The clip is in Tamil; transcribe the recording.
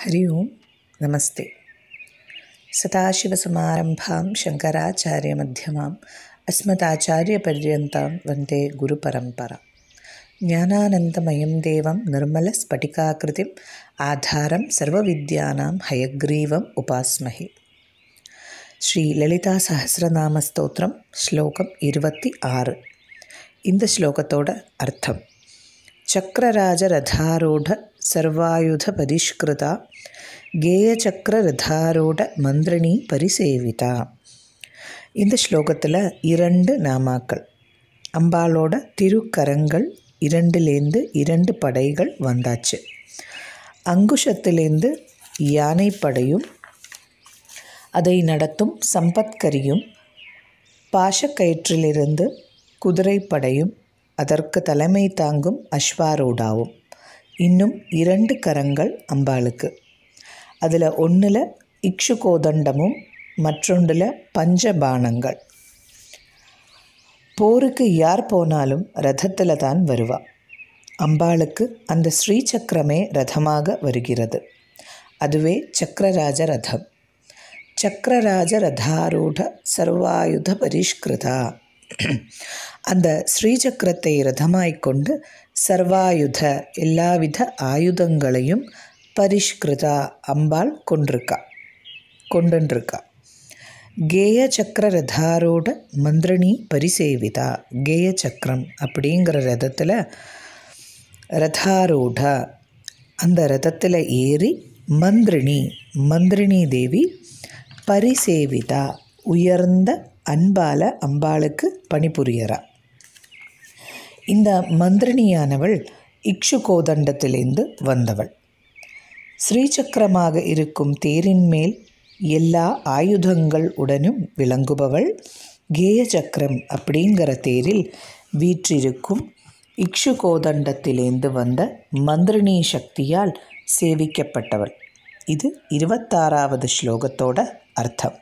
हरि ओं नमस्ते। सदाशिवसमारम्भां शङ्कराचार्यमध्यमाम् अस्मदाचार्यपर्यन्तां वन्दे गुरुपरम्परा। ज्ञानानन्दमयं देवं निर्मलस्फटिकाकृतिम् आधारं सर्वविद्यानां हयग्रीवम् उपास्महे। श्रीलितासहस्रनामस्तोत्रं श्लोकम् इरुपति आर् इन्दश्लोकतोड अर्थं चक्रराजरथारूढ சர்வாயுத பரிஷ்கிருதா கேயச்சக்கர ரதாரூட மந்திரணி பரிசேவிதா. இந்த ஸ்லோகத்தில் இரண்டு நாமாக்கள் அம்பாளோட திருக்கரங்கள் இரண்டுலேருந்து இரண்டு படைகள் வந்தாச்சு. அங்குஷத்திலேருந்து யானைப்படையும் அதை நடத்தும் சம்பத்கரியும் பாஷக்கயிற்றிலிருந்து குதிரைப்படையும் அதற்கு தலைமை தாங்கும் அஸ்வாரூடாவும் இன்னும் இரண்டு கரங்கள் அம்பாளுக்கு. அதில் ஒன்றில் இக்ஷுகோதண்டமும் மற்றொன்றில் பஞ்சபானங்கள். போருக்கு யார் போனாலும் ரதத்தில் தான் வருவா. அம்பாளுக்கு அந்த ஸ்ரீசக்கரமே ரதமாக வருகிறது. அதுவே சக்கரராஜ ரதம். சக்கரராஜ ரதாரூட சர்வாயுத பரிஷ்கிருதா. அந்த ஸ்ரீசக்கரத்தை ரதமாய்க்கொண்டு சர்வாயுத எல்லாவித ஆயுதங்களையும் பரிஷ்கிருதா அம்பாள் கொண்டிருக்கா கொண்டுருக்கா கேய சக்கர ரதாரோட மந்திரணி பரிசேவிதா கேய சக்கரம் அப்படிங்கிற ரதத்தில் ரதாரூட அந்த ரதத்தில் ஏறி மந்திரிணி மந்திரிணி தேவி பரிசேவிதா உயர்ந்த அன்பால அம்பாளுக்கு பணிபுரியறா. இந்த மந்திரிணியானவள் இக்ஷுகோதண்டத்திலிருந்து வந்தவள். ஸ்ரீசக்கரமாக இருக்கும் தேரின் மேல் எல்லா ஆயுதங்கள் உடனும் விளங்குபவள் கேய சக்கரம் அப்படிங்கிற தேரில் வீற்றிருக்கும் இக்ஷுகோதண்டத்திலேந்து வந்த மந்திரிணி சக்தியால் சேவிக்கப்பட்டவள். இது இருபத்தாறாவது ஸ்லோகத்தோட அர்த்தம்.